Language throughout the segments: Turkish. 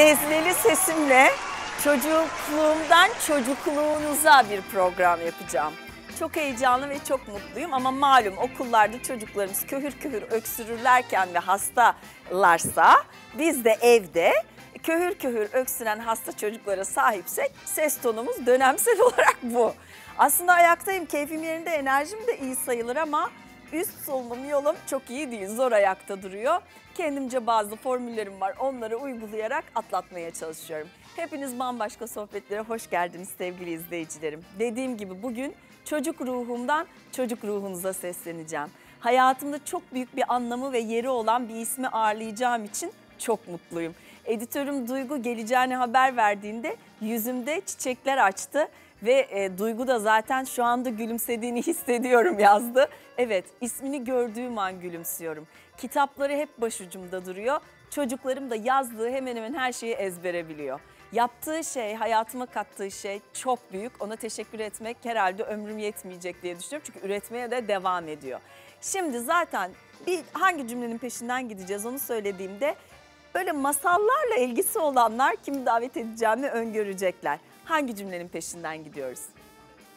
Nezleli sesimle çocukluğumdan çocukluğunuza bir program yapacağım. Çok heyecanlı ve çok mutluyum ama malum okullarda çocuklarımız köhür köhür öksürürlerken ve hastalarsa biz de evde köhür köhür öksüren hasta çocuklara sahipsek ses tonumuz dönemsel olarak bu. Aslında ayaktayım, keyfim yerinde, enerjim de iyi sayılır ama üst solunum yolum çok iyi değil, zor ayakta duruyor. Kendimce bazı formüllerim var, onları uygulayarak atlatmaya çalışıyorum. Hepiniz bambaşka sohbetlere hoş geldiniz sevgili izleyicilerim. Dediğim gibi bugün çocuk ruhumdan çocuk ruhunuza sesleneceğim. Hayatımda çok büyük bir anlamı ve yeri olan bir ismi ağırlayacağım için çok mutluyum. Editörüm Duygu geleceğini haber verdiğinde yüzümde çiçekler açtı ve e, Duygu da zaten şu anda gülümsediğini hissediyorum yazdı. Evet ismini gördüğüm an gülümsüyorum. Kitapları hep başucumda duruyor. Çocuklarım da yazdığı hemen hemen her şeyi ezbere biliyor. Yaptığı şey, hayatıma kattığı şey çok büyük. Ona teşekkür etmek herhalde ömrüm yetmeyecek diye düşünüyorum. Çünkü üretmeye de devam ediyor. Şimdi zaten bir hangi cümlenin peşinden gideceğiz onu söylediğimde böyle masallarla ilgisi olanlar kimi davet edeceğimi öngörecekler. Hangi cümlenin peşinden gidiyoruz?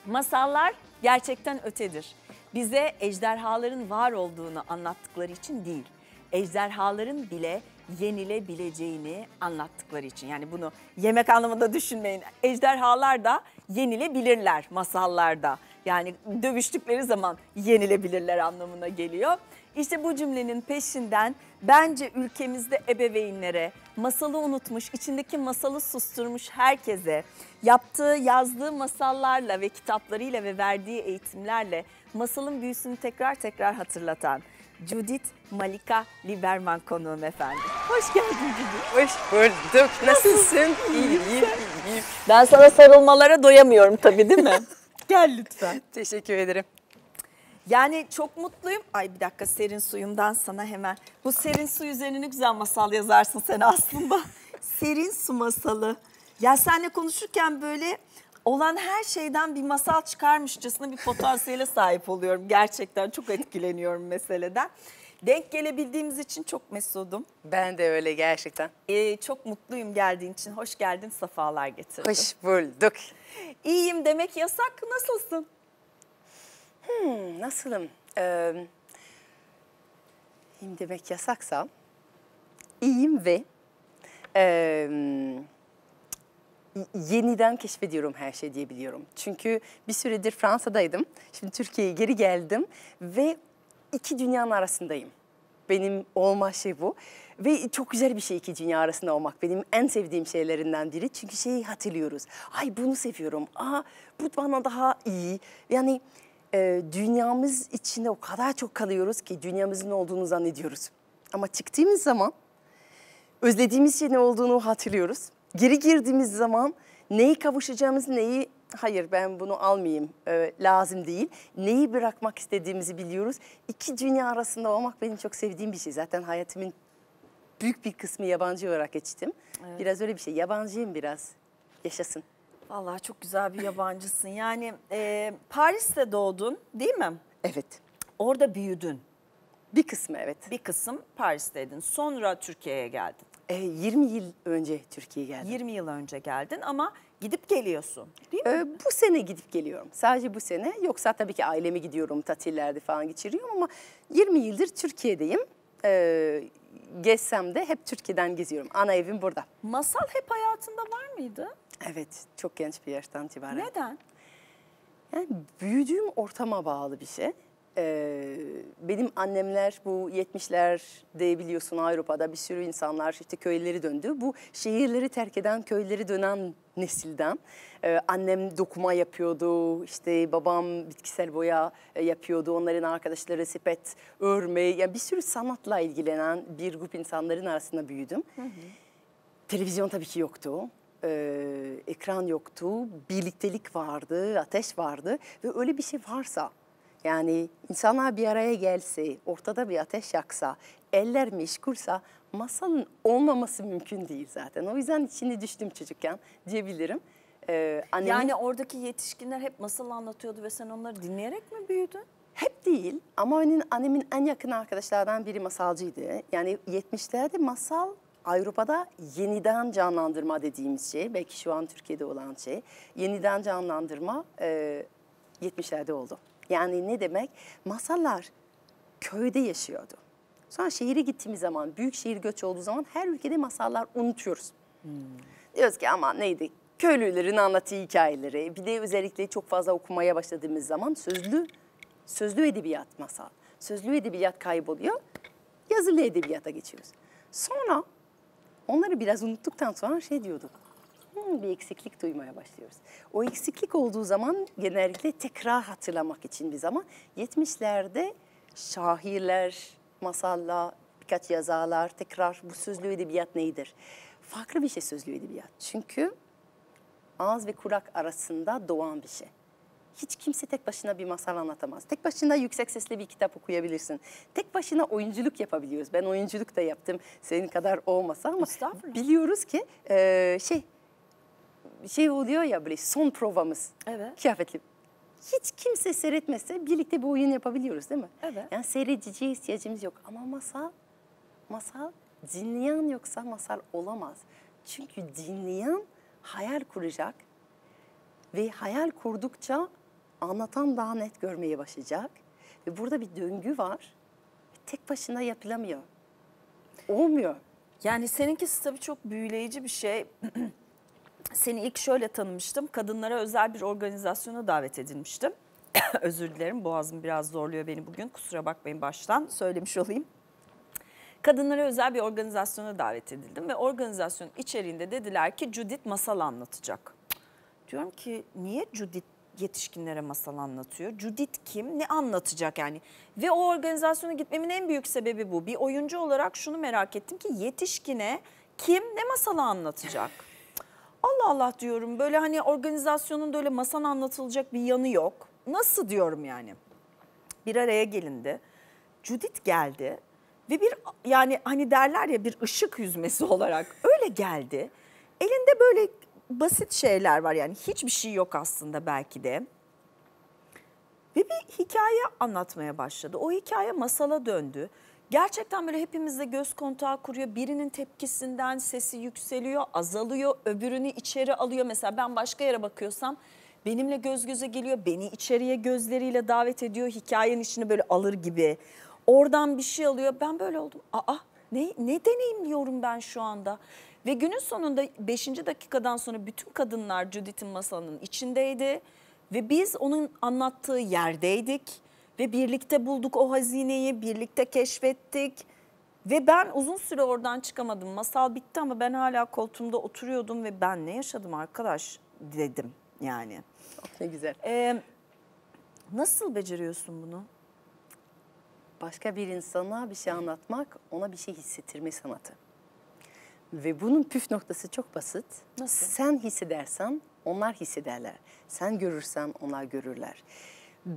Masallar gerçekten ötedir. Bize ejderhaların var olduğunu anlattıkları için değil, ejderhaların bile yenilebileceğini anlattıkları için. Yani bunu yemek anlamında düşünmeyin. Ejderhalar da yenilebilirler masallarda. Yani dövüştükleri zaman yenilebilirler anlamına geliyor. İşte bu cümlenin peşinden bence ülkemizde ebeveynlere, masalı unutmuş, içindeki masalı susturmuş herkese, yaptığı, yazdığı masallarla ve kitaplarıyla ve verdiği eğitimlerle masalın büyüsünü tekrar tekrar hatırlatan Judith Malika Liberman konuğum efendim. Hoş geldin Judith. Hoş bulduk. Nasılsın? İyiyim, iyiyim, iyiyim. Ben sana sarılmalara doyamıyorum tabii değil mi? Gel lütfen. Teşekkür ederim. Yani çok mutluyum. Ay bir dakika serin suyumdan sana hemen. Bu serin su üzerine ne güzel masal yazarsın sen aslında. serin su masalı. Ya senle konuşurken böyle olan her şeyden bir masal çıkarmışçasına bir potansiyele sahip oluyorum. Gerçekten çok etkileniyorum meseleden. Denk gelebildiğimiz için çok mesudum. Ben de öyle gerçekten. Ee, çok mutluyum geldiğin için. Hoş geldin, sefalar getirdin. Hoş bulduk. İyiyim demek yasak. Nasılsın? Hmm, nasılım? Ee, iyiyim demek yasaksa iyiyim ve e, yeniden keşfediyorum her şey diyebiliyorum. Çünkü bir süredir Fransa'daydım. Şimdi Türkiye'ye geri geldim ve iki dünyanın arasındayım. Benim olma şey bu. Ve çok güzel bir şey iki dünya arasında olmak. Benim en sevdiğim şeylerinden biri. Çünkü şeyi hatırlıyoruz. Ay bunu seviyorum. Aa bu bana daha iyi. Yani e, dünyamız içinde o kadar çok kalıyoruz ki dünyamızın olduğunu zannediyoruz. Ama çıktığımız zaman özlediğimiz şey ne olduğunu hatırlıyoruz. Geri girdiğimiz zaman neyi kavuşacağımız, neyi hayır ben bunu almayayım e, lazım değil. Neyi bırakmak istediğimizi biliyoruz. İki dünya arasında olmak benim çok sevdiğim bir şey. Zaten hayatımın büyük bir kısmı yabancı olarak geçtim. Evet. Biraz öyle bir şey. Yabancıyım biraz. Yaşasın. Vallahi çok güzel bir yabancısın. Yani e, Paris'te doğdun değil mi? Evet. Orada büyüdün. Bir kısmı evet. Bir kısım Paris'teydin. Sonra Türkiye'ye geldin. E, 20 yıl önce Türkiye'ye geldim. 20 yıl önce geldin ama gidip geliyorsun değil mi? E, bu sene gidip geliyorum. Sadece bu sene. Yoksa tabii ki aileme gidiyorum, tatillerde falan geçiriyorum ama 20 yıldır Türkiye'deyim. E, gezsem de hep Türkiye'den geziyorum. Ana evim burada. Masal hep hayatında var mıydı? Evet, çok genç bir yaştan itibaren. Neden? Yani büyüdüğüm ortama bağlı bir şey. Ee, benim annemler bu 70'lerde biliyorsun Avrupa'da bir sürü insanlar işte köyleri döndü. Bu şehirleri terk eden köyleri dönen nesilden. Ee, annem dokuma yapıyordu, işte babam bitkisel boya e, yapıyordu. Onların arkadaşları sepet, örme, yani bir sürü sanatla ilgilenen bir grup insanların arasında büyüdüm. Hı hı. Televizyon tabii ki yoktu e, ekran yoktu, birliktelik vardı, ateş vardı ve öyle bir şey varsa yani insanlar bir araya gelse, ortada bir ateş yaksa, eller meşgulsa masalın olmaması mümkün değil zaten. O yüzden içine düştüm çocukken diyebilirim. Ee, annemin... Yani oradaki yetişkinler hep masal anlatıyordu ve sen onları dinleyerek mi büyüdün? Hep değil ama annemin en yakın arkadaşlardan biri masalcıydı. Yani 70'lerde masal Avrupa'da yeniden canlandırma dediğimiz şey, belki şu an Türkiye'de olan şey, yeniden canlandırma e, 70'lerde oldu. Yani ne demek? Masallar köyde yaşıyordu. Sonra şehire gittiğimiz zaman, büyük şehir göç olduğu zaman her ülkede masallar unutuyoruz. Diyoruz ki ama neydi? Köylülerin anlattığı hikayeleri. Bir de özellikle çok fazla okumaya başladığımız zaman sözlü sözlü edebiyat masal. Sözlü edebiyat kayboluyor. Yazılı edebiyata geçiyoruz. Sonra onları biraz unuttuktan sonra şey diyorduk. "Hmm, bir eksiklik duymaya başlıyoruz. O eksiklik olduğu zaman genellikle tekrar hatırlamak için bir zaman 70'lerde şairler, masallar, birkaç yazarlar tekrar bu sözlü edebiyat nedir? Farklı bir şey sözlü edebiyat. Çünkü ağız ve kulak arasında doğan bir şey. Hiç kimse tek başına bir masal anlatamaz. Tek başına yüksek sesle bir kitap okuyabilirsin. Tek başına oyunculuk yapabiliyoruz. Ben oyunculuk da yaptım senin kadar olmasa ama biliyoruz ki e, şey şey oluyor ya böyle son provamız. Evet. Kıyafetli. Hiç kimse seyretmese birlikte bir oyun yapabiliyoruz değil mi? Evet. Yani seyrediciye ihtiyacımız yok ama masal masal dinleyen yoksa masal olamaz. Çünkü dinleyen hayal kuracak ve hayal kurdukça anlatan daha net görmeye başlayacak. Ve burada bir döngü var. Tek başına yapılamıyor. Olmuyor. Yani seninkisi tabii çok büyüleyici bir şey. Seni ilk şöyle tanımıştım. Kadınlara özel bir organizasyona davet edilmiştim. Özür dilerim boğazım biraz zorluyor beni bugün. Kusura bakmayın baştan söylemiş olayım. Kadınlara özel bir organizasyona davet edildim ve organizasyon içeriğinde dediler ki Judith masal anlatacak. Diyorum ki niye Judith yetişkinlere masal anlatıyor? Judith kim? Ne anlatacak yani? Ve o organizasyona gitmemin en büyük sebebi bu. Bir oyuncu olarak şunu merak ettim ki yetişkine kim ne masalı anlatacak? Allah Allah diyorum böyle hani organizasyonun böyle masal anlatılacak bir yanı yok. Nasıl diyorum yani? Bir araya gelindi. Judith geldi ve bir yani hani derler ya bir ışık yüzmesi olarak öyle geldi. Elinde böyle basit şeyler var yani hiçbir şey yok aslında belki de. Ve bir hikaye anlatmaya başladı. O hikaye masala döndü. Gerçekten böyle hepimizle göz kontağı kuruyor. Birinin tepkisinden sesi yükseliyor, azalıyor, öbürünü içeri alıyor. Mesela ben başka yere bakıyorsam benimle göz göze geliyor, beni içeriye gözleriyle davet ediyor. Hikayenin içine böyle alır gibi. Oradan bir şey alıyor. Ben böyle oldum. Aa ne, ne deneyimliyorum ben şu anda? Ve günün sonunda 5. dakikadan sonra bütün kadınlar Judith'in masalının içindeydi. Ve biz onun anlattığı yerdeydik ve birlikte bulduk o hazineyi, birlikte keşfettik. Ve ben uzun süre oradan çıkamadım. Masal bitti ama ben hala koltuğumda oturuyordum ve ben ne yaşadım arkadaş dedim yani. Ne güzel. Ee, nasıl beceriyorsun bunu? Başka bir insana bir şey anlatmak, ona bir şey hissettirme sanatı. Ve bunun püf noktası çok basit. Nasıl? Sen hissedersen onlar hissederler. Sen görürsen onlar görürler.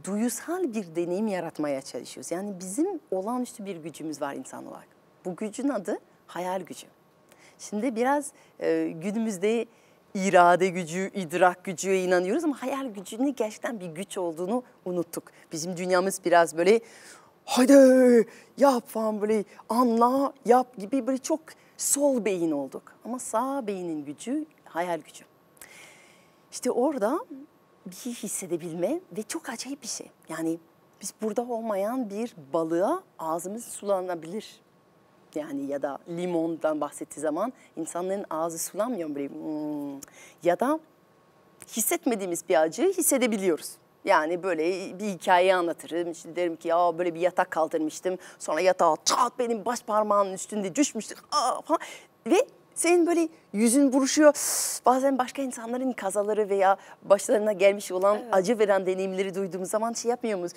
Duyusal bir deneyim yaratmaya çalışıyoruz. Yani bizim olağanüstü bir gücümüz var insan olarak. Bu gücün adı hayal gücü. Şimdi biraz e, günümüzde irade gücü, idrak gücüye inanıyoruz ama hayal gücünün gerçekten bir güç olduğunu unuttuk. Bizim dünyamız biraz böyle hadi yap falan böyle anla yap gibi böyle çok sol beyin olduk. Ama sağ beynin gücü hayal gücü. İşte orada bir hissedebilme ve çok acayip bir şey. Yani biz burada olmayan bir balığa ağzımız sulanabilir. Yani ya da limondan bahsettiği zaman insanların ağzı sulanmıyor böyle hmm. ya da hissetmediğimiz bir acıyı hissedebiliyoruz. Yani böyle bir hikaye anlatırım. İşte derim ki ya böyle bir yatak kaldırmıştım. Sonra yatağa çat benim baş parmağının üstünde düşmüştük. Aa, falan. Ve senin böyle yüzün buruşuyor. Bazen başka insanların kazaları veya başlarına gelmiş olan acı veren deneyimleri duyduğumuz zaman şey yapmıyor muyuz?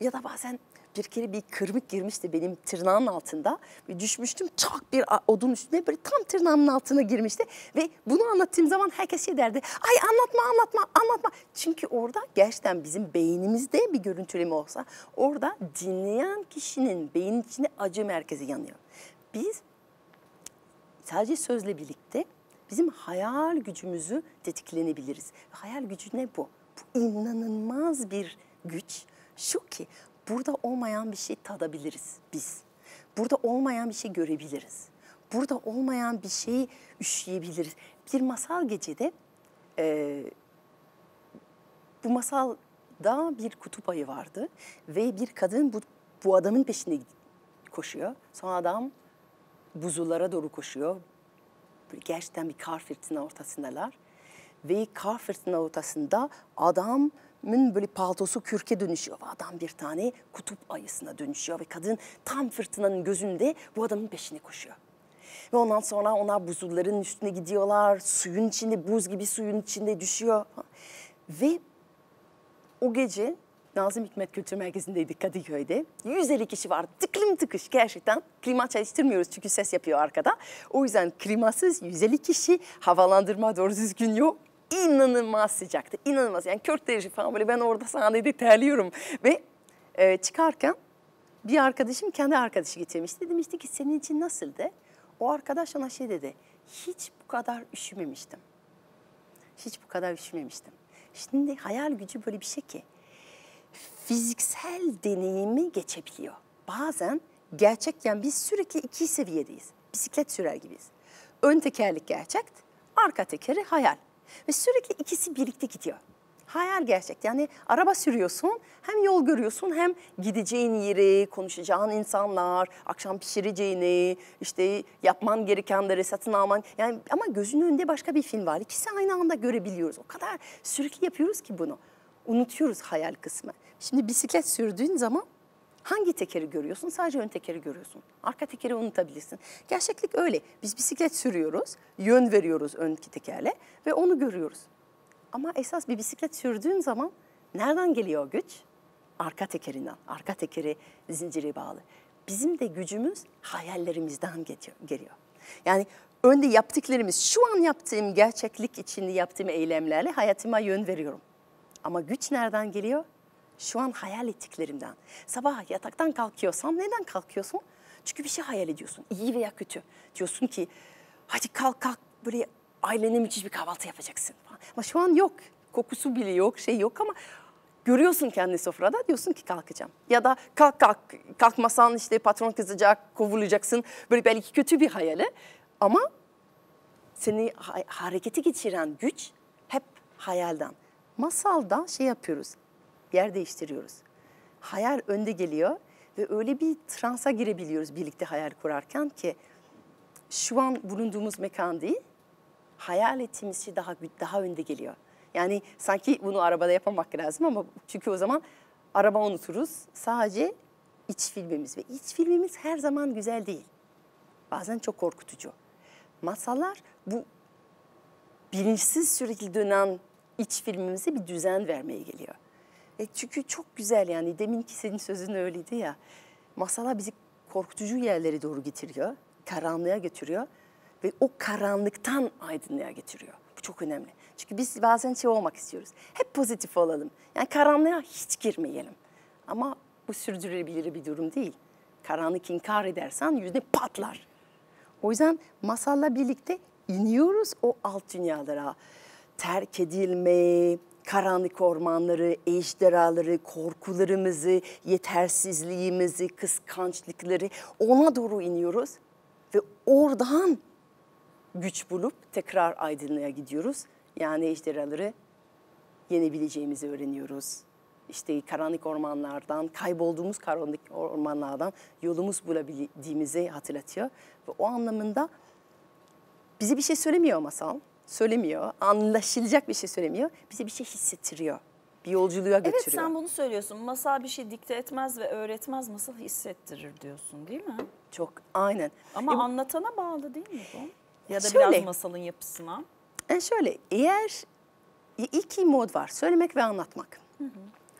Ya da bazen bir kere bir kırmık girmişti benim tırnağın altında. Ve düşmüştüm çak bir odun üstüne böyle tam tırnağımın altına girmişti. Ve bunu anlattığım zaman herkes şey derdi. Ay anlatma anlatma anlatma. Çünkü orada gerçekten bizim beynimizde bir görüntüleme olsa orada dinleyen kişinin beynin içinde acı merkezi yanıyor. Biz sadece sözle birlikte bizim hayal gücümüzü tetiklenebiliriz. Hayal gücü ne bu? Bu inanılmaz bir güç. Şu ki burada olmayan bir şey tadabiliriz biz. Burada olmayan bir şey görebiliriz. burada olmayan bir şeyi üşüyebiliriz. Bir masal gecede e, bu masalda bir kutup ayı vardı ve bir kadın bu, bu adamın peşinde koşuyor. Sonra adam buzullara doğru koşuyor. Böyle gerçekten bir kar fırtına ortasındalar. Ve kar fırtına ortasında adamın böyle paltosu kürke dönüşüyor. Adam bir tane kutup ayısına dönüşüyor. Ve kadın tam fırtınanın gözünde bu adamın peşine koşuyor. Ve ondan sonra onlar buzulların üstüne gidiyorlar. Suyun içinde, buz gibi suyun içinde düşüyor. Ve o gece Nazım Hikmet Kültür Merkezi'ndeydik Kadıköy'de. 150 kişi var. Tıklım tıkış gerçekten. Klima çalıştırmıyoruz çünkü ses yapıyor arkada. O yüzden klimasız 150 kişi. Havalandırma doğru düzgün yok. İnanılmaz sıcaktı. İnanılmaz. Yani 40 derece falan böyle ben orada sahnede terliyorum. Ve e, çıkarken bir arkadaşım kendi arkadaşı getirmişti. Demişti ki senin için nasıldı? O arkadaş ona şey dedi. Hiç bu kadar üşümemiştim. Hiç bu kadar üşümemiştim. Şimdi hayal gücü böyle bir şey ki fiziksel deneyimi geçebiliyor. Bazen gerçekten biz sürekli iki seviyedeyiz. Bisiklet sürer gibiyiz. Ön tekerlek gerçek, arka tekeri hayal. Ve sürekli ikisi birlikte gidiyor. Hayal gerçek. Yani araba sürüyorsun, hem yol görüyorsun hem gideceğin yeri, konuşacağın insanlar, akşam pişireceğini, işte yapman gerekenleri satın alman. Yani ama gözünün önünde başka bir film var. İkisi aynı anda görebiliyoruz. O kadar sürekli yapıyoruz ki bunu. Unutuyoruz hayal kısmı. Şimdi bisiklet sürdüğün zaman hangi tekeri görüyorsun? Sadece ön tekeri görüyorsun. Arka tekeri unutabilirsin. Gerçeklik öyle. Biz bisiklet sürüyoruz, yön veriyoruz ön tekerle ve onu görüyoruz. Ama esas bir bisiklet sürdüğün zaman nereden geliyor güç? Arka tekerinden. Arka tekeri zincire bağlı. Bizim de gücümüz hayallerimizden geliyor. Yani önde yaptıklarımız, şu an yaptığım gerçeklik içinde yaptığım eylemlerle hayatıma yön veriyorum. Ama güç nereden geliyor? Şu an hayal ettiklerimden. Sabah yataktan kalkıyorsam neden kalkıyorsun? Çünkü bir şey hayal ediyorsun. İyi veya kötü. Diyorsun ki hadi kalk kalk böyle ailene müthiş bir kahvaltı yapacaksın. Ama şu an yok. Kokusu bile yok, şey yok ama görüyorsun kendini sofrada diyorsun ki kalkacağım. Ya da kalk kalk kalkmasan işte patron kızacak, kovulacaksın. Böyle belki kötü bir hayali ama seni ha hareketi geçiren güç hep hayalden. Masalda şey yapıyoruz, yer değiştiriyoruz. Hayal önde geliyor ve öyle bir transa girebiliyoruz birlikte hayal kurarken ki şu an bulunduğumuz mekan değil, hayal ettiğimiz şey daha daha önde geliyor. Yani sanki bunu arabada yapmamak lazım ama çünkü o zaman araba unuturuz. Sadece iç filmimiz ve iç filmimiz her zaman güzel değil. Bazen çok korkutucu. Masallar bu bilinçsiz sürekli dönen iç filmimize bir düzen vermeye geliyor. E çünkü çok güzel yani deminki senin sözün öyleydi ya. Masalar bizi korkutucu yerlere doğru getiriyor, karanlığa götürüyor ve o karanlıktan aydınlığa getiriyor. Bu çok önemli. Çünkü biz bazen şey olmak istiyoruz. Hep pozitif olalım. Yani karanlığa hiç girmeyelim. Ama bu sürdürülebilir bir durum değil. Karanlık inkar edersen yüzde patlar. O yüzden masalla birlikte iniyoruz o alt dünyalara. Terk edilme, karanlık ormanları, ejderhaları, korkularımızı, yetersizliğimizi, kıskançlıkları ona doğru iniyoruz. Ve oradan güç bulup tekrar aydınlığa gidiyoruz. Yani ejderhaları yenebileceğimizi öğreniyoruz. İşte karanlık ormanlardan, kaybolduğumuz karanlık ormanlardan yolumuz bulabildiğimizi hatırlatıyor. Ve o anlamında bize bir şey söylemiyor masal. Söylemiyor. Anlaşılacak bir şey söylemiyor. Bize bir şey hissettiriyor. Bir yolculuğa götürüyor. Evet sen bunu söylüyorsun. Masal bir şey dikte etmez ve öğretmez. Masal hissettirir diyorsun değil mi? Çok aynen. Ama E anlatana bağlı değil mi bu? Ya da Şöyle. biraz masalın yapısına. E şöyle eğer iki mod var. Söylemek ve anlatmak.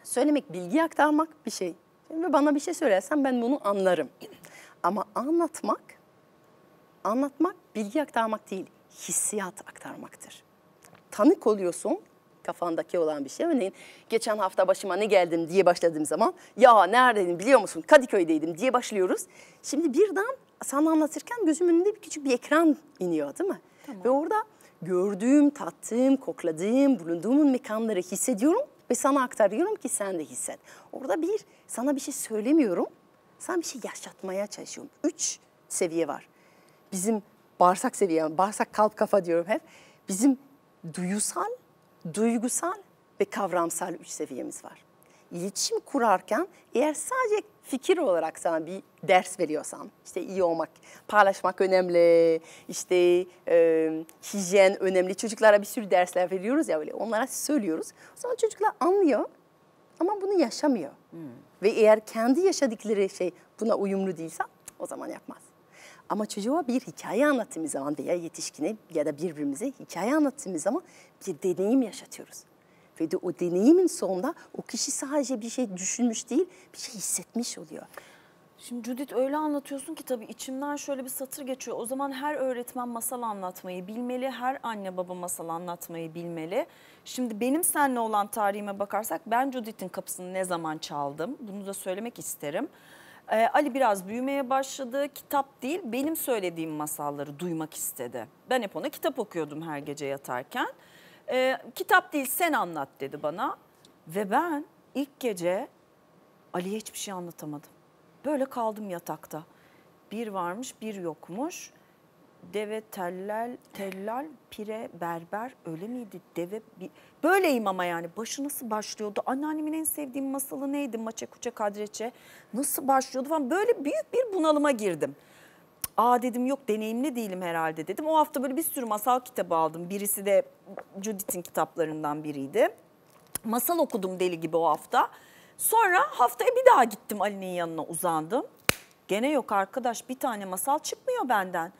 Söylemek bilgi aktarmak bir şey. Ve bana bir şey söylersen ben bunu anlarım. Ama anlatmak, anlatmak bilgi aktarmak değil, hissiyat aktarmaktır. Tanık oluyorsun kafandaki olan bir şey. Örneğin geçen hafta başıma ne geldim diye başladığım zaman ya neredeydim biliyor musun Kadıköy'deydim diye başlıyoruz. Şimdi birden sana anlatırken gözümün önünde bir küçük bir ekran iniyor değil mi? Ve orada gördüğüm, tattığım, kokladığım, bulunduğum mekanları hissediyorum ve sana aktarıyorum ki sen de hisset. Orada bir sana bir şey söylemiyorum, sana bir şey yaşatmaya çalışıyorum. Üç seviye var. bizim bağırsak seviyem, bağırsak kalp kafa diyorum hep. Bizim duyusal, duygusal ve kavramsal üç seviyemiz var. İletişim kurarken eğer sadece fikir olarak sana bir ders veriyorsam, işte iyi olmak, paylaşmak önemli, işte e, hijyen önemli. Çocuklara bir sürü dersler veriyoruz ya öyle, onlara söylüyoruz. O zaman çocuklar anlıyor ama bunu yaşamıyor. Hmm. Ve eğer kendi yaşadıkları şey buna uyumlu değilse o zaman yapmaz. Ama çocuğa bir hikaye anlattığımız zaman veya yetişkine ya da birbirimize hikaye anlattığımız zaman bir deneyim yaşatıyoruz. Ve de o deneyimin sonunda o kişi sadece bir şey düşünmüş değil, bir şey hissetmiş oluyor. Şimdi Judith öyle anlatıyorsun ki tabii içimden şöyle bir satır geçiyor. O zaman her öğretmen masal anlatmayı bilmeli, her anne baba masal anlatmayı bilmeli. Şimdi benim seninle olan tarihime bakarsak ben Judith'in kapısını ne zaman çaldım bunu da söylemek isterim. Ee, Ali biraz büyümeye başladı. Kitap değil benim söylediğim masalları duymak istedi. Ben hep ona kitap okuyordum her gece yatarken. Ee, kitap değil sen anlat dedi bana. Ve ben ilk gece Ali'ye hiçbir şey anlatamadım. Böyle kaldım yatakta. Bir varmış bir yokmuş. Deve tellal, tellal, pire, berber öyle miydi? Deve. Böyleyim ama yani. Başı nasıl başlıyordu? Anneannemin en sevdiğim masalı neydi? Maçe kuçe kadreçe. Nasıl başlıyordu falan. Böyle büyük bir bunalıma girdim. Aa dedim yok deneyimli değilim herhalde dedim. O hafta böyle bir sürü masal kitabı aldım. Birisi de Judith'in kitaplarından biriydi. Masal okudum deli gibi o hafta. Sonra haftaya bir daha gittim Ali'nin yanına uzandım. Gene yok arkadaş bir tane masal çıkmıyor benden.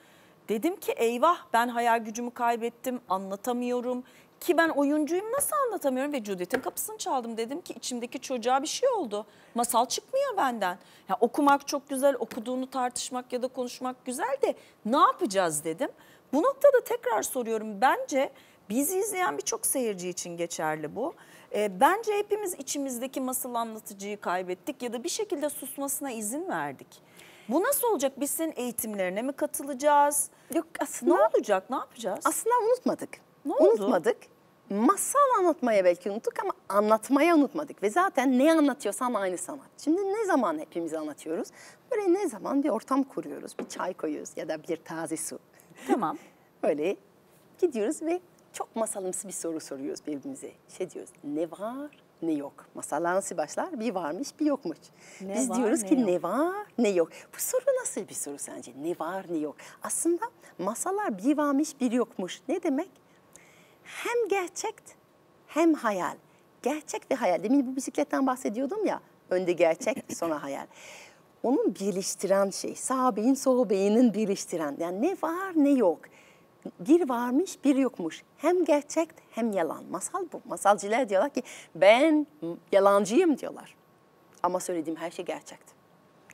Dedim ki eyvah ben hayal gücümü kaybettim anlatamıyorum. Ki ben oyuncuyum nasıl anlatamıyorum ve Judith'in kapısını çaldım. Dedim ki içimdeki çocuğa bir şey oldu. Masal çıkmıyor benden. Ya okumak çok güzel, okuduğunu tartışmak ya da konuşmak güzel de ne yapacağız dedim. Bu noktada tekrar soruyorum. Bence bizi izleyen birçok seyirci için geçerli bu. E, bence hepimiz içimizdeki masal anlatıcıyı kaybettik ya da bir şekilde susmasına izin verdik. Bu nasıl olacak? Biz senin eğitimlerine mi katılacağız? Yok aslında. Ne olacak? Ne yapacağız? Aslında unutmadık. Ne oldu? Unutmadık. Masal anlatmaya belki unuttuk ama anlatmaya unutmadık. Ve zaten ne anlatıyorsan aynı sanat. Şimdi ne zaman hepimiz anlatıyoruz? Böyle ne zaman bir ortam kuruyoruz. Bir çay koyuyoruz ya da bir taze su. Tamam. Böyle gidiyoruz ve çok masalımsı bir soru soruyoruz birbirimize. Şey diyoruz ne var ne yok. Masallar nasıl başlar? Bir varmış bir yokmuş. Ne Biz var, diyoruz ne ki yok. ne var ne yok. Bu soru nasıl bir soru sence? Ne var ne yok. Aslında masallar bir varmış bir yokmuş. Ne demek? Hem gerçek hem hayal. Gerçek ve hayal. Demin bu bisikletten bahsediyordum ya. Önde gerçek sonra hayal. Onun birleştiren şey, sağ beyin sol beynin birleştiren. Yani ne var ne yok. Bir varmış bir yokmuş. Hem gerçek hem yalan. Masal bu. Masalcılar diyorlar ki ben yalancıyım diyorlar. Ama söylediğim her şey gerçekti.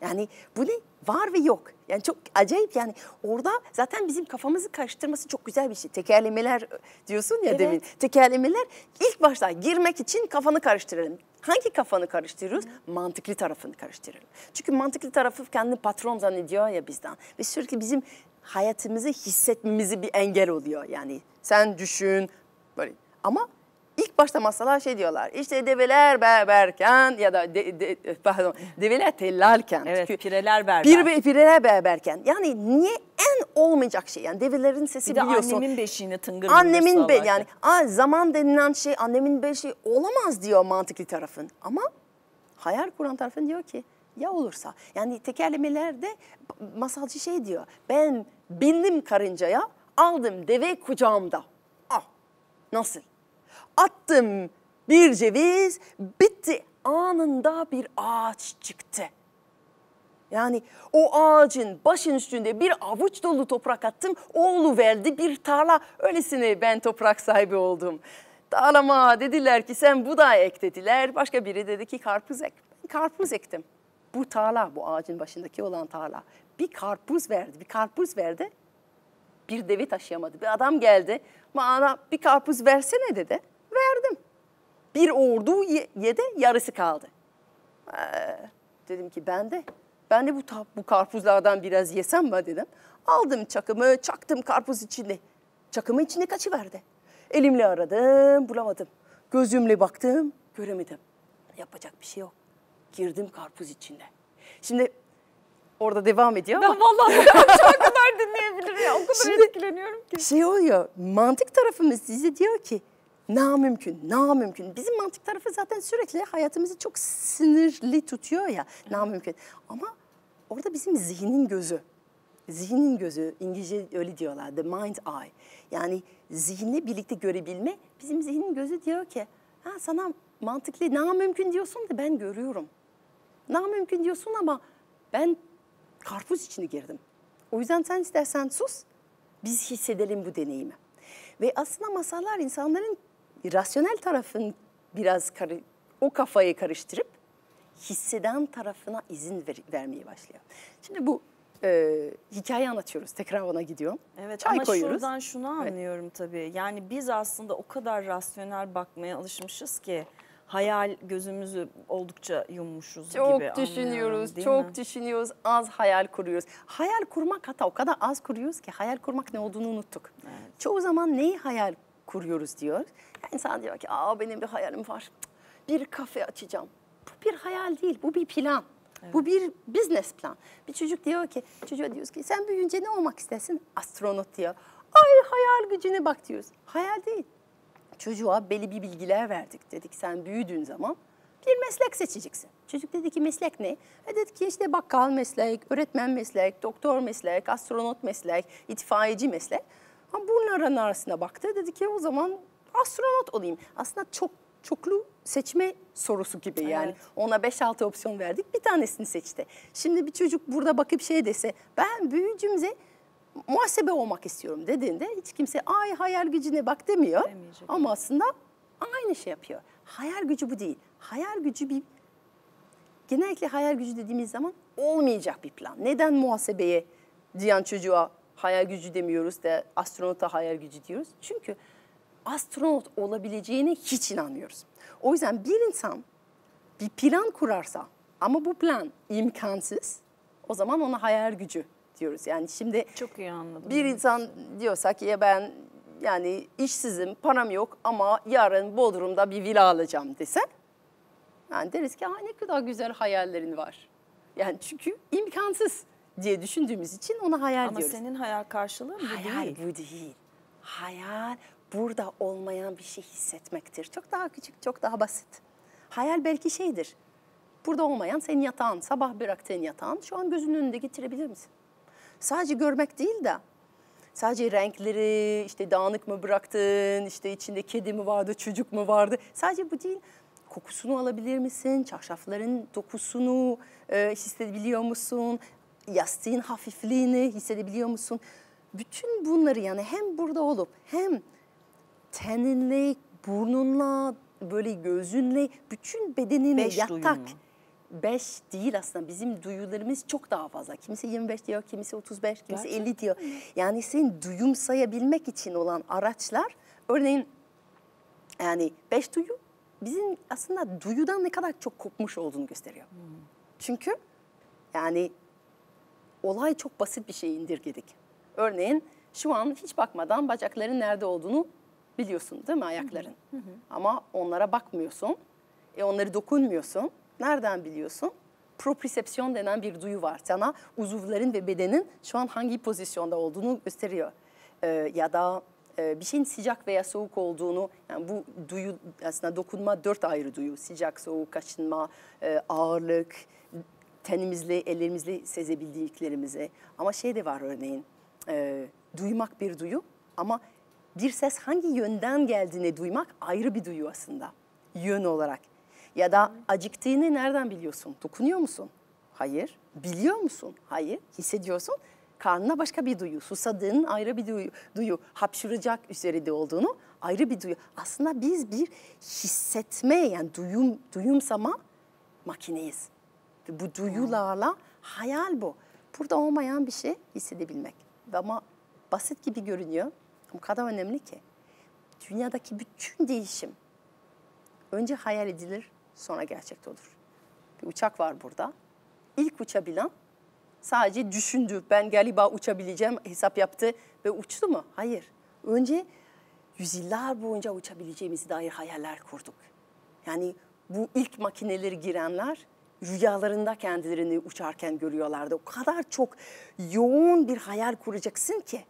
Yani bu ne? Var ve yok. Yani çok acayip yani orada zaten bizim kafamızı karıştırması çok güzel bir şey. Tekerlemeler diyorsun ya Evet. demin. Tekerlemeler ilk başta girmek için kafanı karıştıralım. Hangi kafanı karıştırıyoruz? Mantıklı tarafını karıştıralım. Çünkü mantıklı tarafı kendini patron zannediyor ya bizden. Ve sürekli bizim hayatımızı hissetmemizi bir engel oluyor. Yani sen düşün böyle. Ama ilk başta masalar şey diyorlar. İşte develer berberken ya da de, de- pardon develer tellalken. Evet pireler berber. bir pireler berberken. Yani niye en olmayacak şey? Yani develerin sesi bir de biliyorsun. annemin beşiğini tıngır Annemin be yani aa, zaman denilen şey annemin beşi olamaz diyor mantıklı tarafın. Ama hayal kuran tarafın diyor ki ya olursa. Yani tekerlemelerde masalcı şey diyor. Ben bindim karıncaya aldım deve kucağımda. Ah nasıl? Attım bir ceviz bitti anında bir ağaç çıktı. Yani o ağacın başın üstünde bir avuç dolu toprak attım. Oğlu verdi bir tarla. Öylesine ben toprak sahibi oldum. Tarlama dediler ki sen buğday ek dediler. Başka biri dedi ki karpuz ek. Ben karpuz ektim. Bu tarla, bu ağacın başındaki olan tarla. Bir karpuz verdi, bir karpuz verdi. Bir deve taşıyamadı. Bir adam geldi. Bana bir karpuz versene dedi. Verdim. Bir ordu ye- yedi, yarısı kaldı. Ee, dedim ki ben de ben de bu bu karpuzlardan biraz yesem mi dedim. Aldım çakımı, çaktım karpuz içinde. Çakımı içinde kaçıverdi. Elimle aradım, bulamadım. Gözümle baktım, göremedim. Yapacak bir şey yok. Girdim karpuz içinde. Şimdi orada devam ediyor ama Ben vallahi akşama kadar dinledim. dinleyebilir ya. O kadar Şimdi- etkileniyorum ki. şey oluyor. Mantık tarafımız size diyor ki na mümkün, na mümkün. Bizim mantık tarafı zaten sürekli hayatımızı çok sinirli tutuyor ya. Na mümkün. Ama orada bizim zihnin gözü. Zihnin gözü, İngilizce öyle diyorlar, the mind eye. Yani zihinle birlikte görebilme, bizim zihnin gözü diyor ki, ha sana mantıklı, na mümkün diyorsun da ben görüyorum. Na mümkün diyorsun ama ben karpuz içine girdim. O yüzden sen istersen sus, biz hissedelim bu deneyimi. Ve aslında masallar insanların rasyonel tarafın biraz o kafayı karıştırıp hisseden tarafına izin ver- vermeye başlıyor. Şimdi bu e, hikaye anlatıyoruz. Tekrar ona gidiyorum. Evet Çay ama koyuyoruz. şuradan şunu anlıyorum tabii. Yani biz aslında o kadar rasyonel bakmaya alışmışız ki hayal gözümüzü oldukça yummuşuz Çok gibi düşünüyoruz, anlıyorum, değil çok mi? düşünüyoruz, az hayal kuruyoruz. Hayal kurmak hatta o kadar az kuruyoruz ki hayal kurmak ne olduğunu unuttuk. Çoğu zaman neyi hayal kuruyoruz diyor. Ya insan diyor ki, aa benim bir hayalim var. Bir kafe açacağım. Bu bir hayal değil, bu bir plan. Bu bir business plan. Bir çocuk diyor ki, çocuğa diyoruz ki sen büyüyünce ne olmak istersin? Astronot diyor. Ay hayal gücüne bak diyoruz. Hayal değil. Çocuğa belli bir bilgiler verdik. Dedik sen büyüdüğün zaman bir meslek seçeceksin. Çocuk dedi ki meslek ne? E dedik ki işte bakkal meslek, öğretmen meslek, doktor meslek, astronot meslek, itfaiyeci meslek. Ha bunların arasına baktı. Dedi ki o zaman astronot olayım. Aslında çok çoklu seçme sorusu gibi yani. Evet. Ona 5-6 opsiyon verdik. Bir tanesini seçti. Şimdi bir çocuk burada bakıp şey dese ben büyüdüğümde muhasebe olmak istiyorum dediğinde hiç kimse ay hayal gücüne bak demiyor. Demeyecek. Ama aslında aynı şey yapıyor. Hayal gücü bu değil. Hayal gücü bir genellikle hayal gücü dediğimiz zaman olmayacak bir plan. Neden muhasebeye diyen çocuğa hayal gücü demiyoruz da astronota hayal gücü diyoruz? Çünkü astronot olabileceğine hiç inanmıyoruz. O yüzden bir insan bir plan kurarsa ama bu plan imkansız o zaman ona hayal gücü diyoruz. Yani şimdi Çok iyi anladım. bir insan diyorsa ki ya ben yani işsizim, param yok ama yarın Bodrum'da bir villa alacağım dese yani deriz ki ne kadar güzel hayallerin var. Yani çünkü imkansız diye düşündüğümüz için ona hayal Ama diyoruz. senin hayal karşılığı bu hayal değil. bu değil. Hayal burada olmayan bir şey hissetmektir. Çok daha küçük, çok daha basit. Hayal belki şeydir. Burada olmayan senin yatağın, sabah bıraktığın yatağın şu an gözünün önünde getirebilir misin? Sadece görmek değil de sadece renkleri işte dağınık mı bıraktın işte içinde kedi mi vardı çocuk mu vardı? Sadece bu değil kokusunu alabilir misin? Çarşafların dokusunu e, hissedebiliyor musun? Yastığın hafifliğini hissedebiliyor musun? Bütün bunları yani hem burada olup hem teninle burnunla böyle gözünle bütün bedenini Beş yatak duyumu. 25 değil aslında. Bizim duyularımız çok daha fazla. Kimisi 25 diyor, kimisi 35, kimisi Gerçekten 50 diyor. Yani senin duyum sayabilmek için olan araçlar örneğin yani 5 duyu bizim aslında duyudan ne kadar çok kopmuş olduğunu gösteriyor. Hmm. Çünkü yani olay çok basit bir şey indirgedik. Örneğin şu an hiç bakmadan bacakların nerede olduğunu biliyorsun değil mi ayakların? Hı hı. Ama onlara bakmıyorsun. E onları dokunmuyorsun. Nereden biliyorsun? Propriosepsiyon denen bir duyu var. Sana uzuvların ve bedenin şu an hangi pozisyonda olduğunu gösteriyor. Ee, ya da e, bir şeyin sıcak veya soğuk olduğunu, yani bu duyu aslında dokunma dört ayrı duyu. Sıcak, soğuk, kaşınma, e, ağırlık, tenimizle, ellerimizle sezebildiklerimizi. Ama şey de var örneğin, e, duymak bir duyu ama bir ses hangi yönden geldiğini duymak ayrı bir duyu aslında, yön olarak. Ya da acıktığını nereden biliyorsun? Dokunuyor musun? Hayır. Biliyor musun? Hayır. Hissediyorsun. Karnına başka bir duyu. Susadığın ayrı bir duyu. duyu. Hapşıracak üzerinde olduğunu ayrı bir duyu. Aslında biz bir hissetme yani duyum, duyumsama makineyiz. Ve bu duyularla hayal bu. Burada olmayan bir şey hissedebilmek. Ama basit gibi görünüyor. O kadar önemli ki. Dünyadaki bütün değişim önce hayal edilir, sonra gerçekte olur. Bir uçak var burada. İlk uçabilen sadece düşündü. Ben galiba uçabileceğim, hesap yaptı ve uçtu mu? Hayır. Önce yüzyıllar boyunca uçabileceğimizi dair hayaller kurduk. Yani bu ilk makineleri girenler rüyalarında kendilerini uçarken görüyorlardı. O kadar çok yoğun bir hayal kuracaksın ki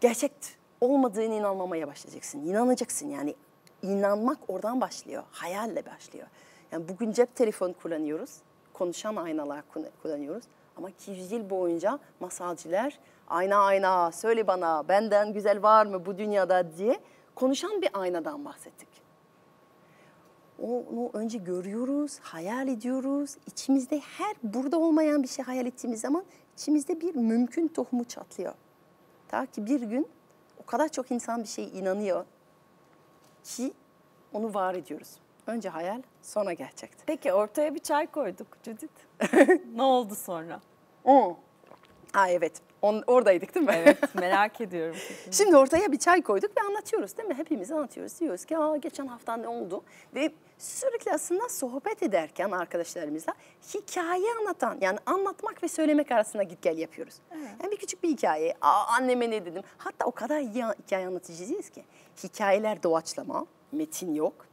gerçek olmadığını inanmamaya başlayacaksın. İnanacaksın yani inanmak oradan başlıyor. Hayalle başlıyor. Yani bugün cep telefonu kullanıyoruz. Konuşan aynalar kullanıyoruz. Ama 200 yıl boyunca masalcılar ayna ayna söyle bana benden güzel var mı bu dünyada diye konuşan bir aynadan bahsettik. Onu önce görüyoruz, hayal ediyoruz. İçimizde her burada olmayan bir şey hayal ettiğimiz zaman içimizde bir mümkün tohumu çatlıyor. Ta ki bir gün o kadar çok insan bir şeye inanıyor ki onu var ediyoruz. Önce hayal, sonra gerçekti. Peki ortaya bir çay koyduk Judith. ne oldu sonra? O. Ha evet. On, oradaydık değil mi? Evet merak ediyorum. Şimdi ortaya bir çay koyduk ve anlatıyoruz değil mi? Hepimiz anlatıyoruz. Diyoruz ki Aa, geçen hafta ne oldu? Ve sürekli aslında sohbet ederken arkadaşlarımızla hikaye anlatan yani anlatmak ve söylemek arasında git gel yapıyoruz. Evet. Yani bir küçük bir hikaye. Aa, anneme ne dedim? Hatta o kadar iyi hikaye anlatıcıyız ki. Hikayeler doğaçlama, metin yok.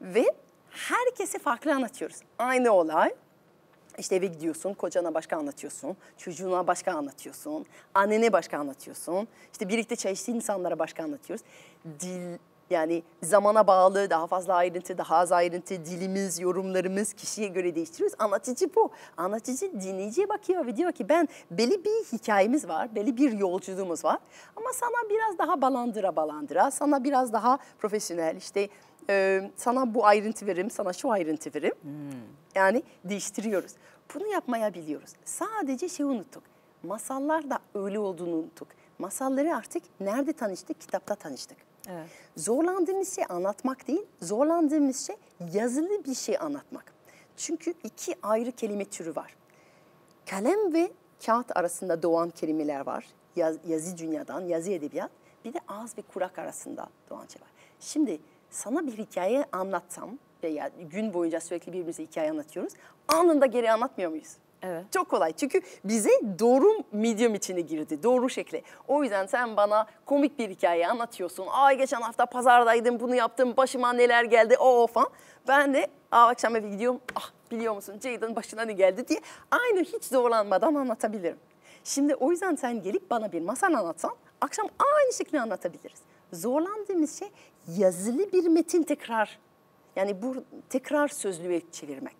Ve herkese farklı anlatıyoruz. Aynı olay işte eve gidiyorsun, kocana başka anlatıyorsun, çocuğuna başka anlatıyorsun, annene başka anlatıyorsun. İşte birlikte çay içtiğin insanlara başka anlatıyoruz. Dil yani zamana bağlı daha fazla ayrıntı, daha az ayrıntı, dilimiz, yorumlarımız kişiye göre değiştiriyoruz. Anlatıcı bu. Anlatıcı dinleyiciye bakıyor ve diyor ki ben belli bir hikayemiz var, belli bir yolculuğumuz var. Ama sana biraz daha balandıra balandıra, sana biraz daha profesyonel işte e, sana bu ayrıntı veririm, sana şu ayrıntı veririm. Hmm. Yani değiştiriyoruz. Bunu yapmaya biliyoruz. Sadece şey unuttuk. Masallar da öyle olduğunu unuttuk. Masalları artık nerede tanıştık? Kitapta tanıştık. Evet. Zorlandığımız şey anlatmak değil, zorlandığımız şey yazılı bir şey anlatmak. Çünkü iki ayrı kelime türü var. Kalem ve kağıt arasında doğan kelimeler var. Yaz, yazı dünyadan, yazı edebiyat. Bir de ağız ve kurak arasında doğan şey var. Şimdi sana bir hikaye anlatsam veya gün boyunca sürekli birbirimize hikaye anlatıyoruz. Anında geri anlatmıyor muyuz? Evet. Çok kolay çünkü bize doğru medium içine girdi, doğru şekli. O yüzden sen bana komik bir hikaye anlatıyorsun. Ay geçen hafta pazardaydım, bunu yaptım, başıma neler geldi, o falan. Ben de Aa, akşam eve gidiyorum, ah biliyor musun Ceydan'ın başına ne geldi diye aynı hiç zorlanmadan anlatabilirim. Şimdi o yüzden sen gelip bana bir masal anlatsan akşam aynı şekilde anlatabiliriz. Zorlandığımız şey yazılı bir metin tekrar. Yani bu tekrar sözlüğe çevirmek.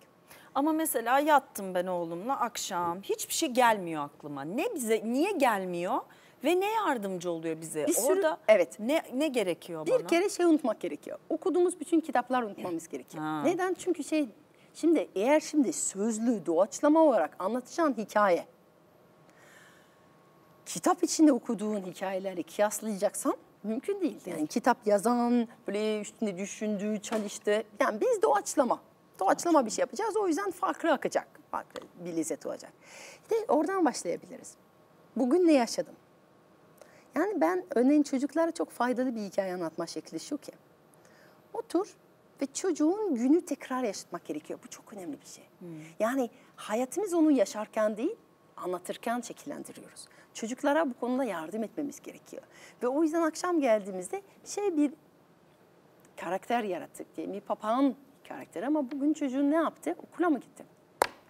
Ama mesela yattım ben oğlumla akşam hiçbir şey gelmiyor aklıma. Ne bize niye gelmiyor ve ne yardımcı oluyor bize? Bir sürü, Orada evet. ne ne gerekiyor bir bana? Bir kere şey unutmak gerekiyor. Okuduğumuz bütün kitaplar unutmamız gerekiyor. Ha. Neden? Çünkü şey şimdi eğer şimdi sözlü doğaçlama olarak anlatacağın hikaye kitap içinde okuduğun hikayeleri kıyaslayacaksan mümkün değil. Yani kitap yazan, böyle üstünde düşündüğü, çalıştı. Yani biz doğaçlama. Doğaçlama bir şey yapacağız. O yüzden farklı akacak. Farklı bir lezzet olacak. İşte oradan başlayabiliriz. Bugün ne yaşadım? Yani ben örneğin çocuklara çok faydalı bir hikaye anlatma şekli şu ki. Otur ve çocuğun günü tekrar yaşatmak gerekiyor. Bu çok önemli bir şey. Hmm. Yani hayatımız onu yaşarken değil, anlatırken şekillendiriyoruz. Çocuklara bu konuda yardım etmemiz gerekiyor. Ve o yüzden akşam geldiğimizde şey bir karakter yarattık diye bir papağan karakteri ama bugün çocuğun ne yaptı? Okula mı gitti?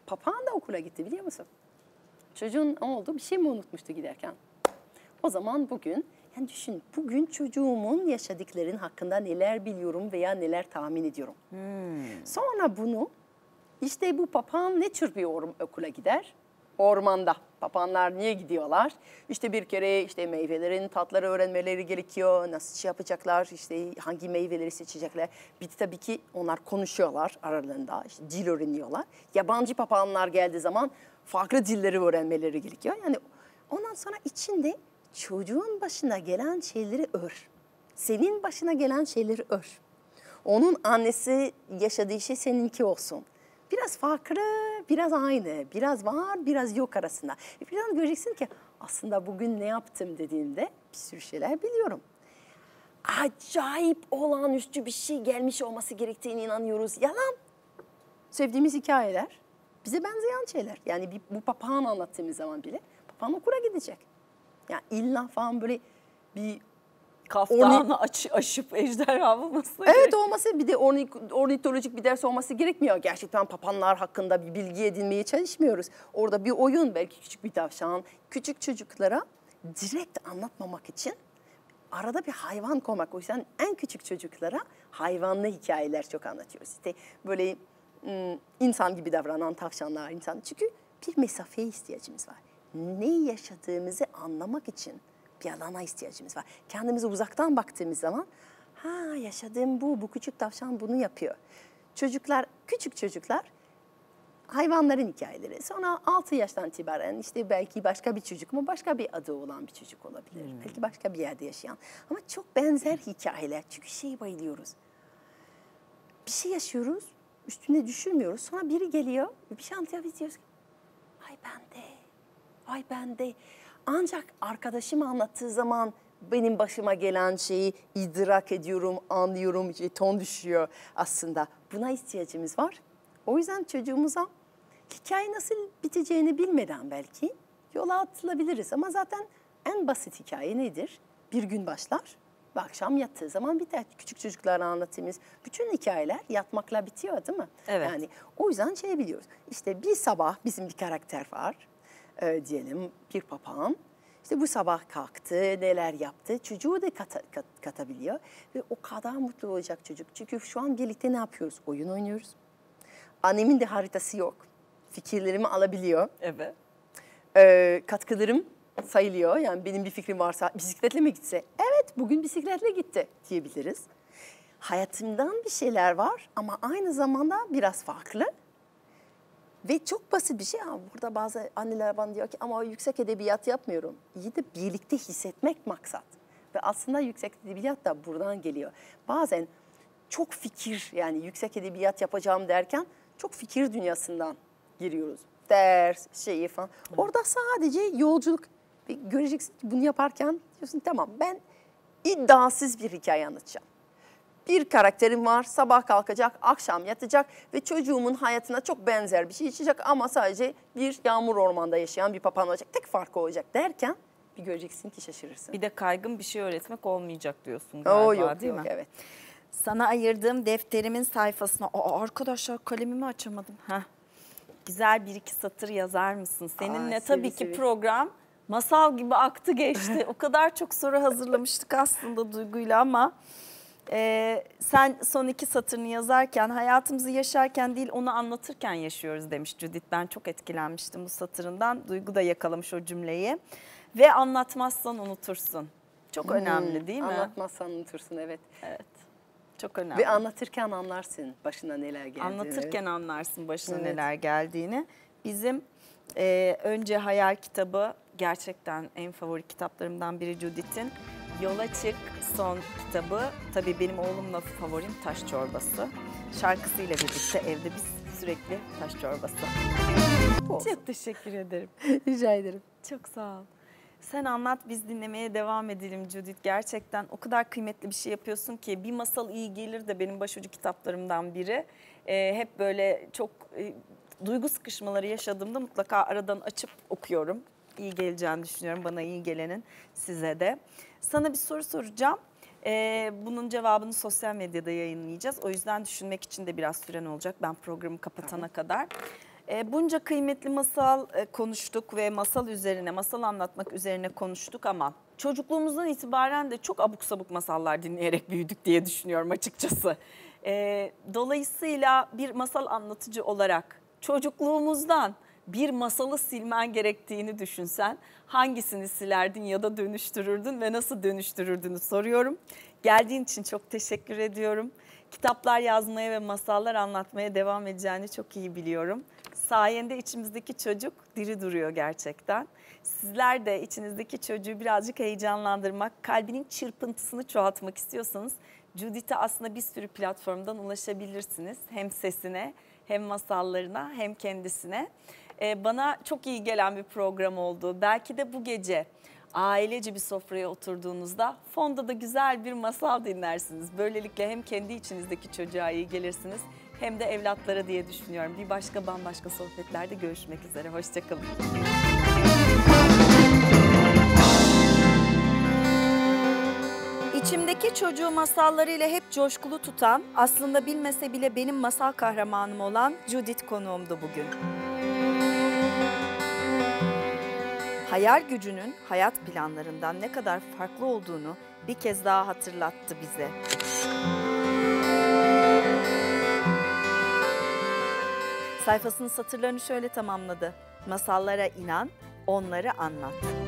Papağan da okula gitti biliyor musun? Çocuğun ne oldu? Bir şey mi unutmuştu giderken? O zaman bugün yani düşün bugün çocuğumun yaşadıkların hakkında neler biliyorum veya neler tahmin ediyorum. Hmm. Sonra bunu işte bu papağan ne bir okula gider? ormanda. Papağanlar niye gidiyorlar? İşte bir kere işte meyvelerin tatları öğrenmeleri gerekiyor. Nasıl şey yapacaklar? İşte hangi meyveleri seçecekler? Bir de tabii ki onlar konuşuyorlar aralarında. İşte dil öğreniyorlar. Yabancı papağanlar geldiği zaman farklı dilleri öğrenmeleri gerekiyor. Yani ondan sonra içinde çocuğun başına gelen şeyleri ör. Senin başına gelen şeyleri ör. Onun annesi yaşadığı şey seninki olsun biraz farklı, biraz aynı, biraz var, biraz yok arasında. Ve birden göreceksin ki aslında bugün ne yaptım dediğimde bir sürü şeyler biliyorum. Acayip olağanüstü bir şey gelmiş olması gerektiğine inanıyoruz. Yalan. Sevdiğimiz hikayeler bize benzeyen şeyler. Yani bir, bu papağan anlattığımız zaman bile papağan okula gidecek. Yani illa falan böyle bir Kaftanı aç, aşıp ejderha bulması. Evet olması bir de orni- ornitolojik bir ders olması gerekmiyor. Gerçekten papanlar hakkında bir bilgi edinmeye çalışmıyoruz. Orada bir oyun belki küçük bir tavşan. Küçük çocuklara direkt anlatmamak için arada bir hayvan koymak. O yüzden en küçük çocuklara hayvanlı hikayeler çok anlatıyoruz. İşte böyle insan gibi davranan tavşanlar insan. Çünkü bir mesafeye ihtiyacımız var. Ne yaşadığımızı anlamak için bir alana ihtiyacımız var. Kendimize uzaktan baktığımız zaman ha yaşadığım bu, bu küçük tavşan bunu yapıyor. Çocuklar, küçük çocuklar hayvanların hikayeleri. Sonra 6 yaştan itibaren işte belki başka bir çocuk mu başka bir adı olan bir çocuk olabilir. Belki başka bir yerde yaşayan. Ama çok benzer hikayeler. Çünkü şeye bayılıyoruz. Bir şey yaşıyoruz, üstüne düşünmüyoruz. Sonra biri geliyor, bir şey anlatıyor, biz diyoruz ki, ay bende, ay bende. Ancak arkadaşım anlattığı zaman benim başıma gelen şeyi idrak ediyorum, anlıyorum, ton düşüyor aslında. Buna ihtiyacımız var. O yüzden çocuğumuza hikaye nasıl biteceğini bilmeden belki yola atılabiliriz. Ama zaten en basit hikaye nedir? Bir gün başlar ve akşam yattığı zaman biter. Küçük çocuklara anlattığımız bütün hikayeler yatmakla bitiyor değil mi? Evet. Yani o yüzden şey biliyoruz. İşte bir sabah bizim bir karakter var. Ee, diyelim bir papağan. İşte bu sabah kalktı, neler yaptı. Çocuğu da kata- kat- katabiliyor. Ve o kadar mutlu olacak çocuk. Çünkü şu an birlikte ne yapıyoruz? Oyun oynuyoruz. Annemin de haritası yok. Fikirlerimi alabiliyor. Evet. Ee, katkılarım sayılıyor. Yani benim bir fikrim varsa bisikletle mi gitse? Evet bugün bisikletle gitti diyebiliriz. Hayatımdan bir şeyler var ama aynı zamanda biraz farklı. Ve çok basit bir şey ama burada bazı anneler bana diyor ki ama yüksek edebiyat yapmıyorum. İyi de birlikte hissetmek maksat. Ve aslında yüksek edebiyat da buradan geliyor. Bazen çok fikir yani yüksek edebiyat yapacağım derken çok fikir dünyasından giriyoruz. Ders, şeyi falan. Orada sadece yolculuk. Göreceksin bunu yaparken diyorsun tamam ben iddiasız bir hikaye anlatacağım. Bir karakterim var, sabah kalkacak, akşam yatacak ve çocuğumun hayatına çok benzer bir şey yaşayacak ama sadece bir yağmur ormanda yaşayan bir papağan olacak. Tek farkı olacak derken bir göreceksin ki şaşırırsın. Bir de kaygın bir şey öğretmek olmayacak diyorsun galiba Oo, yok değil yok mi? evet. Sana ayırdığım defterimin sayfasına. Aa, arkadaşlar kalemimi açamadım. Heh. Güzel bir iki satır yazar mısın? Seninle Aa, tabii seve ki program masal gibi aktı geçti. o kadar çok soru hazırlamıştık aslında Duygu'yla ama e, sen son iki satırını yazarken hayatımızı yaşarken değil onu anlatırken yaşıyoruz demiş Judith. Ben çok etkilenmiştim bu satırından. Duygu da yakalamış o cümleyi. Ve anlatmazsan unutursun. Çok önemli değil mi? Anlatmazsan unutursun evet. Evet. Çok önemli. Ve anlatırken anlarsın başına neler geldiğini. Anlatırken anlarsın başına Evet. neler geldiğini. Bizim e, önce hayal kitabı gerçekten en favori kitaplarımdan biri Judith'in. Yola Çık son kitabı. Tabii benim oğlumla favorim Taş Çorbası. Şarkısıyla birlikte evde biz sürekli taş çorbası. Olsun. Çok teşekkür ederim. Rica ederim. Çok sağ ol. Sen anlat biz dinlemeye devam edelim Judith. Gerçekten o kadar kıymetli bir şey yapıyorsun ki bir masal iyi gelir de benim başucu kitaplarımdan biri. Ee, hep böyle çok e, duygu sıkışmaları yaşadığımda mutlaka aradan açıp okuyorum. İyi geleceğini düşünüyorum bana iyi gelenin size de. Sana bir soru soracağım. Ee, bunun cevabını sosyal medyada yayınlayacağız. O yüzden düşünmek için de biraz süren olacak ben programı kapatana kadar. E, bunca kıymetli masal e, konuştuk ve masal üzerine, masal anlatmak üzerine konuştuk ama çocukluğumuzdan itibaren de çok abuk sabuk masallar dinleyerek büyüdük diye düşünüyorum açıkçası. E, dolayısıyla bir masal anlatıcı olarak çocukluğumuzdan bir masalı silmen gerektiğini düşünsen hangisini silerdin ya da dönüştürürdün ve nasıl dönüştürürdüğünü soruyorum. Geldiğin için çok teşekkür ediyorum. Kitaplar yazmaya ve masallar anlatmaya devam edeceğini çok iyi biliyorum. Sayende içimizdeki çocuk diri duruyor gerçekten. Sizler de içinizdeki çocuğu birazcık heyecanlandırmak, kalbinin çırpıntısını çoğaltmak istiyorsanız Judith'e aslında bir sürü platformdan ulaşabilirsiniz. Hem sesine hem masallarına hem kendisine. Ee, bana çok iyi gelen bir program oldu. Belki de bu gece ailece bir sofraya oturduğunuzda fonda da güzel bir masal dinlersiniz. Böylelikle hem kendi içinizdeki çocuğa iyi gelirsiniz hem de evlatlara diye düşünüyorum. Bir başka bambaşka sohbetlerde görüşmek üzere. Hoşçakalın. İçimdeki çocuğu masallarıyla hep coşkulu tutan, aslında bilmese bile benim masal kahramanım olan Judith konuğumdu bugün. Hayal gücünün hayat planlarından ne kadar farklı olduğunu bir kez daha hatırlattı bize. Sayfasının satırlarını şöyle tamamladı. Masallara inan, onları anlat.